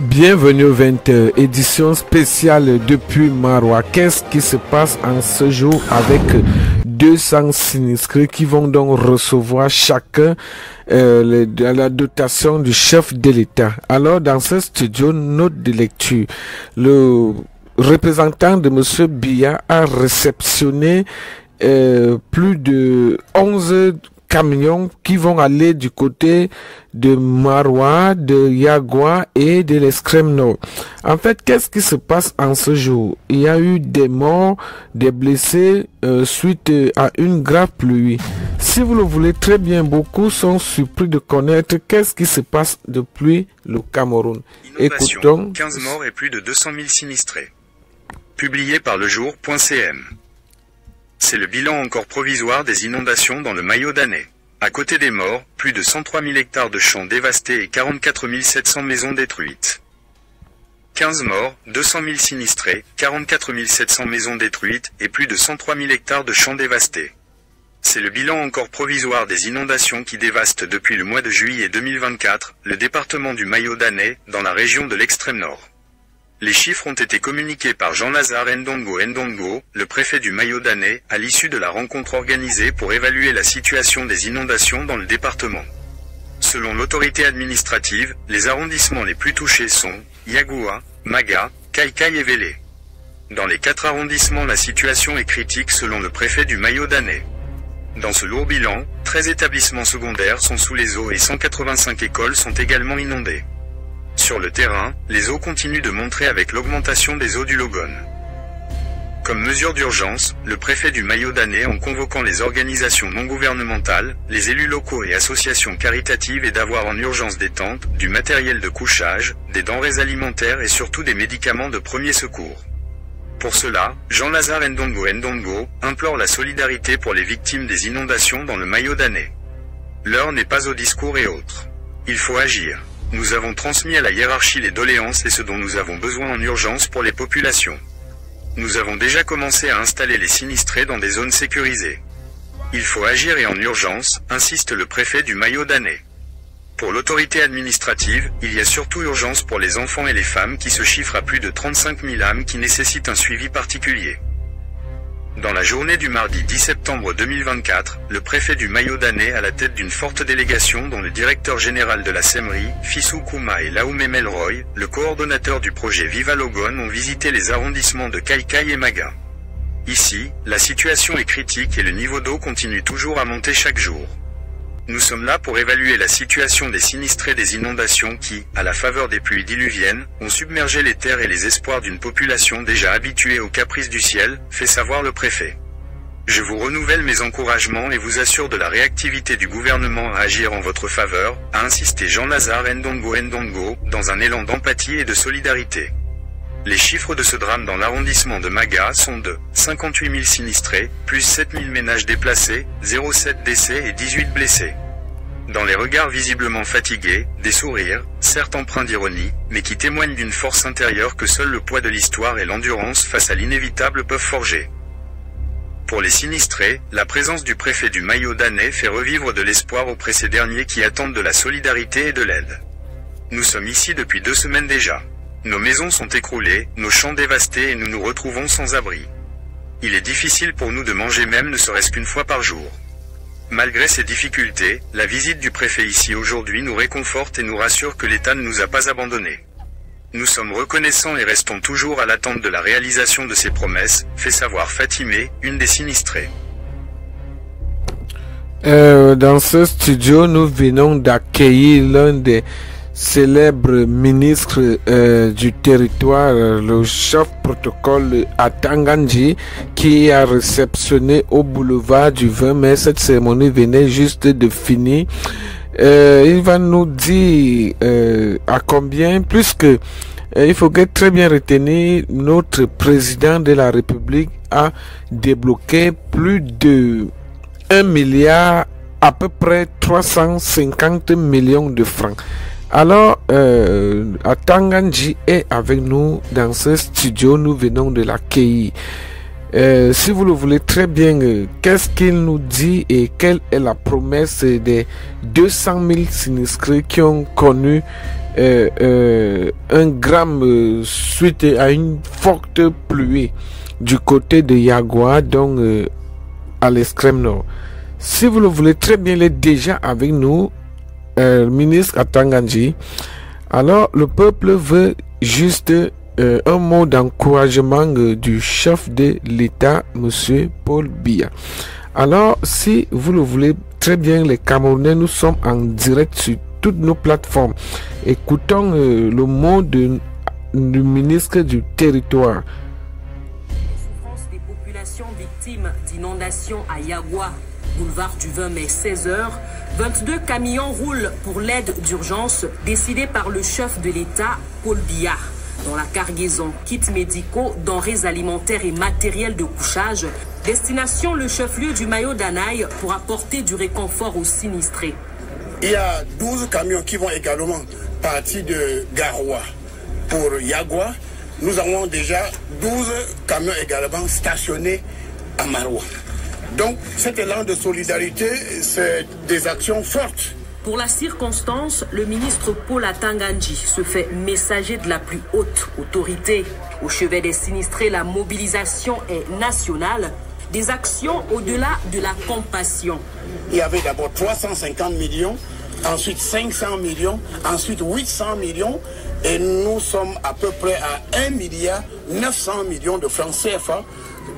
Bienvenue aux 20h, édition spéciale depuis Marois. Qu'est-ce qui se passe en ce jour avec 200 sinistrés qui vont donc recevoir chacun euh, la dotation du chef de l'État? Alors dans ce studio, note de lecture, le représentant de M. Biya a réceptionné euh, plus de 11 camions qui vont aller du côté de Marois, de Yagua et de l'extrême nord. En fait, qu'est-ce qui se passe en ce jour? Il y a eu des morts, des blessés euh, suite à une grave pluie. Si vous le voulez très bien, beaucoup sont surpris de connaître qu'est-ce qui se passe depuis le Cameroun. Écoutons. 15 morts et plus de 200 000 sinistrés. Publié par le jour.cm. C'est le bilan encore provisoire des inondations dans le maillot d'année. À côté des morts, plus de 103 000 hectares de champs dévastés et 44 700 maisons détruites. 15 morts, 200 000 sinistrés, 44 700 maisons détruites et plus de 103 000 hectares de champs dévastés. C'est le bilan encore provisoire des inondations qui dévastent depuis le mois de juillet 2024 le département du Mayo d'Année, dans la région de l'extrême nord. Les chiffres ont été communiqués par Jean-Lazare Ndongo Ndongo, le préfet du Mayo d'Année, à l'issue de la rencontre organisée pour évaluer la situation des inondations dans le département. Selon l'autorité administrative, les arrondissements les plus touchés sont Yagua, Maga, Kaikai et Vélé. Dans les quatre arrondissements, la situation est critique selon le préfet du Mayo d'Année. Dans ce lourd bilan, 13 établissements secondaires sont sous les eaux et 185 écoles sont également inondées. Sur le terrain, les eaux continuent de montrer avec l'augmentation des eaux du Logon. Comme mesure d'urgence, le préfet du Maillot d'année en convoquant les organisations non gouvernementales, les élus locaux et associations caritatives et d'avoir en urgence des tentes, du matériel de couchage, des denrées alimentaires et surtout des médicaments de premier secours. Pour cela, Jean-Lazare Ndongo Ndongo implore la solidarité pour les victimes des inondations dans le Maillot d'année. L'heure n'est pas au discours et autres. Il faut agir. Nous avons transmis à la hiérarchie les doléances et ce dont nous avons besoin en urgence pour les populations. Nous avons déjà commencé à installer les sinistrés dans des zones sécurisées. Il faut agir et en urgence, insiste le préfet du Maillot d'année. Pour l'autorité administrative, il y a surtout urgence pour les enfants et les femmes qui se chiffrent à plus de 35 000 âmes qui nécessitent un suivi particulier. Dans la journée du mardi 10 septembre 2024, le préfet du Mayo d'année à la tête d'une forte délégation dont le directeur général de la SEMRI, Fissou Kouma et Laoumé Melroy, le coordonnateur du projet Viva Logon ont visité les arrondissements de Kaikai et Maga. Ici, la situation est critique et le niveau d'eau continue toujours à monter chaque jour. Nous sommes là pour évaluer la situation des sinistrés des inondations qui, à la faveur des pluies diluviennes, ont submergé les terres et les espoirs d'une population déjà habituée aux caprices du ciel, fait savoir le préfet. Je vous renouvelle mes encouragements et vous assure de la réactivité du gouvernement à agir en votre faveur, a insisté Jean-Lazare Ndongo Ndongo, dans un élan d'empathie et de solidarité. Les chiffres de ce drame dans l'arrondissement de Maga sont de 58 000 sinistrés, plus 7 000 ménages déplacés, 0,7 décès et 18 blessés. Dans les regards visiblement fatigués, des sourires, certes empreints d'ironie, mais qui témoignent d'une force intérieure que seul le poids de l'histoire et l'endurance face à l'inévitable peuvent forger. Pour les sinistrés, la présence du préfet du Maillot d'année fait revivre de l'espoir auprès ces derniers qui attendent de la solidarité et de l'aide. Nous sommes ici depuis deux semaines déjà. Nos maisons sont écroulées, nos champs dévastés et nous nous retrouvons sans abri. Il est difficile pour nous de manger même ne serait-ce qu'une fois par jour. Malgré ces difficultés, la visite du préfet ici aujourd'hui nous réconforte et nous rassure que l'État ne nous a pas abandonnés. Nous sommes reconnaissants et restons toujours à l'attente de la réalisation de ces promesses, fait savoir Fatimé, une des sinistrées. Euh, dans ce studio, nous venons d'accueillir l'un des célèbre ministre euh, du territoire, le chef protocole à Tanganji, qui a réceptionné au boulevard du 20 mai. Cette cérémonie venait juste de finir. Euh, il va nous dire euh, à combien, puisque il faut très bien retenir, notre président de la République a débloqué plus de 1 milliard, à peu près 350 millions de francs. Alors, euh, Tanganji est avec nous dans ce studio. Nous venons de l'accueillir. Euh, si vous le voulez très bien, euh, qu'est-ce qu'il nous dit et quelle est la promesse des 200 000 sinistrés qui ont connu euh, un gramme suite à une forte pluie du côté de Yagua, donc à l'extrême nord. Si vous le voulez très bien, il est déjà avec nous, le ministre Atanganji. Alors, le peuple veut juste euh, un mot d'encouragement euh, du chef de l'État, Monsieur Paul Biya. Alors, si vous le voulez très bien, les Camerounais, nous sommes en direct sur toutes nos plateformes. Écoutons euh, le mot du ministre du Territoire. Les populations victimes d'inondations à Yagua, boulevard du 20 mai, 16h. 22 camions roulent pour l'aide d'urgence décidée par le chef de l'État, Paul Biya dans la cargaison kits médicaux, denrées alimentaires et matériel de couchage. Destination le chef-lieu du Mayo d'Anaï pour apporter du réconfort aux sinistrés. Il y a 12 camions qui vont également partir de Garoua pour Yagua. Nous avons déjà 12 camions également stationnés à Maroua. Donc cet élan de solidarité, c'est des actions fortes pour la circonstance, le ministre Paul Atanganji se fait messager de la plus haute autorité. Au chevet des sinistrés, la mobilisation est nationale. Des actions au-delà de la compassion. Il y avait d'abord 350 millions, ensuite 500 millions, ensuite 800 millions, et nous sommes à peu près à 1 milliard 900 millions de francs CFA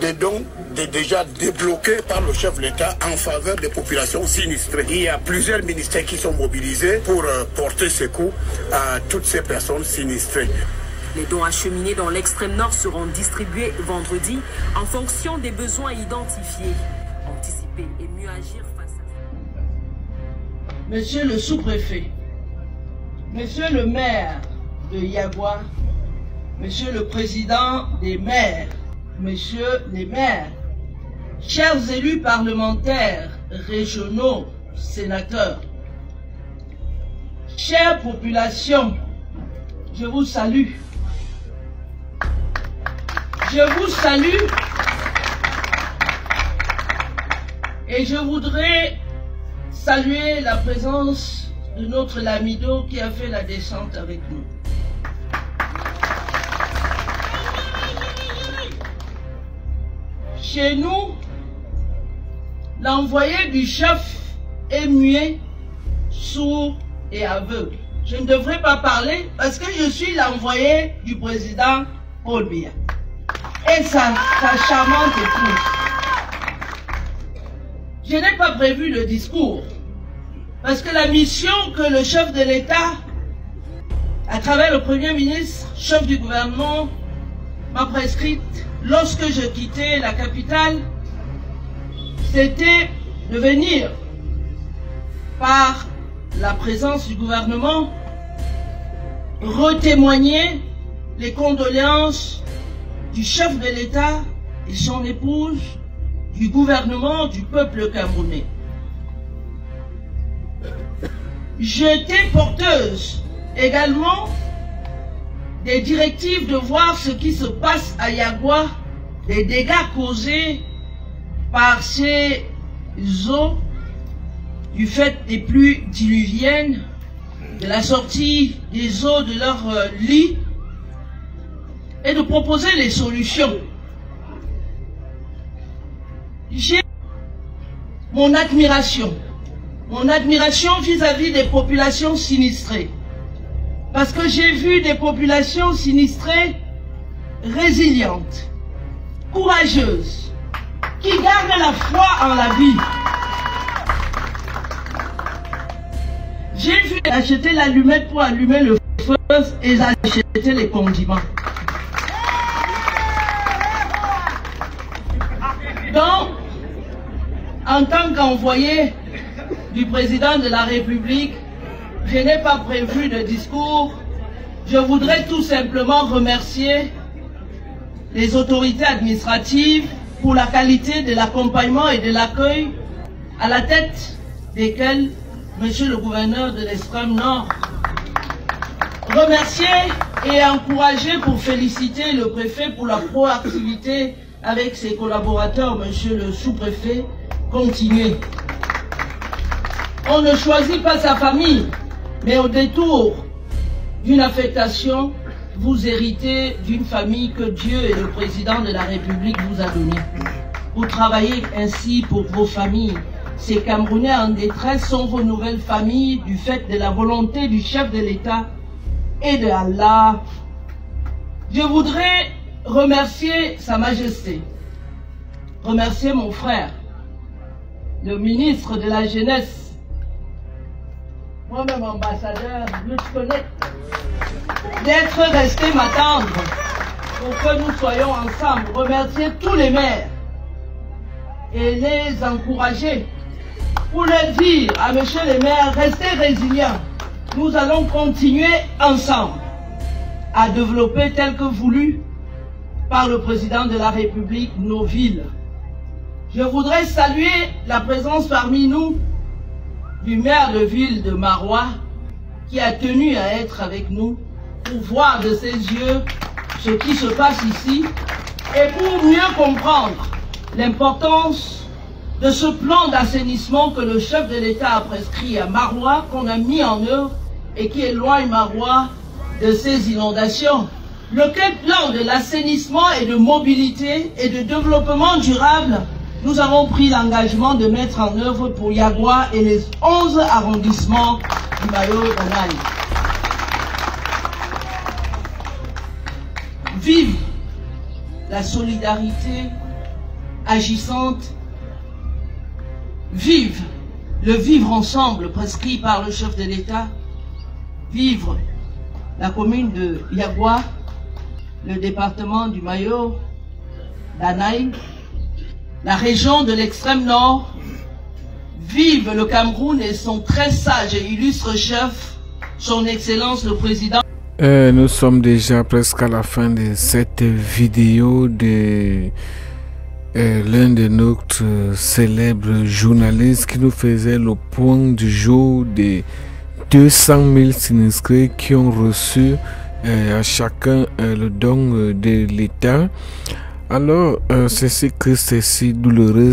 des dons déjà débloqués par le chef de l'État en faveur des populations sinistrées. Il y a plusieurs ministères qui sont mobilisés pour euh, porter secours à toutes ces personnes sinistrées. Les dons acheminés dans l'extrême nord seront distribués vendredi en fonction des besoins identifiés. Anticiper et mieux agir face à... Monsieur le sous-préfet, Monsieur le maire de Yagua, Monsieur le président des maires, Messieurs les maires, chers élus parlementaires, régionaux, sénateurs, chère population, je vous salue. Je vous salue et je voudrais saluer la présence de notre Lamido qui a fait la descente avec nous. Chez nous, l'envoyé du chef est muet, sourd et aveugle. Je ne devrais pas parler parce que je suis l'envoyé du président Paul Biya. Et sa, sa charmante épouse. Je n'ai pas prévu le discours parce que la mission que le chef de l'État, à travers le Premier ministre, chef du gouvernement, m'a prescrite lorsque je quittais la capitale, c'était de venir par la présence du gouvernement retémoigner les condoléances du chef de l'État et son épouse, du gouvernement, du peuple camerounais. J'étais porteuse également des directives de voir ce qui se passe à Yagua, des dégâts causés par ces eaux du fait des pluies diluviennes, de la sortie des eaux de leur euh, lit et de proposer les solutions. J'ai mon admiration, mon admiration vis-à-vis -vis des populations sinistrées. Parce que j'ai vu des populations sinistrées résilientes, courageuses, qui gardent la foi en la vie. J'ai vu acheter l'allumette pour allumer le feu et acheter les condiments. Donc, en tant qu'envoyé du président de la République, je n'ai pas prévu de discours. Je voudrais tout simplement remercier les autorités administratives pour la qualité de l'accompagnement et de l'accueil à la tête desquels Monsieur le gouverneur de l'extrême nord. Remercier et encourager pour féliciter le préfet pour la proactivité avec ses collaborateurs, monsieur le sous-préfet, continuez. On ne choisit pas sa famille, mais au détour d'une affectation, vous héritez d'une famille que Dieu et le président de la République vous a donnée. Vous travaillez ainsi pour vos familles. Ces Camerounais en détresse sont vos nouvelles familles du fait de la volonté du chef de l'État et de Allah. Je voudrais remercier Sa Majesté, remercier mon frère, le ministre de la Jeunesse, moi-même ambassadeur, connais, d'être resté m'attendre pour que nous soyons ensemble. Remercier tous les maires et les encourager pour leur dire à monsieur le maire, restez résilients. Nous allons continuer ensemble à développer tel que voulu par le président de la République nos villes. Je voudrais saluer la présence parmi nous du maire de ville de Marois qui a tenu à être avec nous pour voir de ses yeux ce qui se passe ici et pour mieux comprendre l'importance de ce plan d'assainissement que le chef de l'État a prescrit à Marois, qu'on a mis en œuvre et qui éloigne Marois de ces inondations. Lequel plan de l'assainissement et de mobilité et de développement durable nous avons pris l'engagement de mettre en œuvre pour Yagua et les 11 arrondissements du d'Anaï. Vive la solidarité agissante, vive le vivre ensemble prescrit par le chef de l'État, vivre la commune de Yagua, le département du Mayo, d'Anaï, la région de l'extrême nord, vive le Cameroun et son très sage et illustre chef, son Excellence le Président. Euh, nous sommes déjà presque à la fin de cette vidéo de euh, l'un de notre célèbres journalistes qui nous faisait le point du jour des 200 000 sinistrés qui ont reçu euh, à chacun le don de l'État. Alors, c'est ce que c'est si douloureux